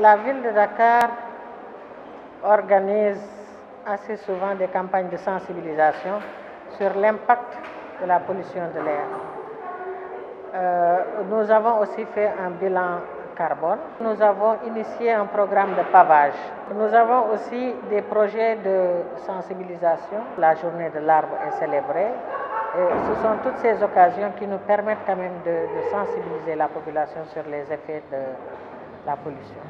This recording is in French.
La ville de Dakar organise assez souvent des campagnes de sensibilisation sur l'impact de la pollution de l'air. Euh, nous avons aussi fait un bilan carbone. Nous avons initié un programme de pavage. Nous avons aussi des projets de sensibilisation. La journée de l'arbre est célébrée. Ce sont toutes ces occasions qui nous permettent quand même de sensibiliser la population sur les effets de la pollution.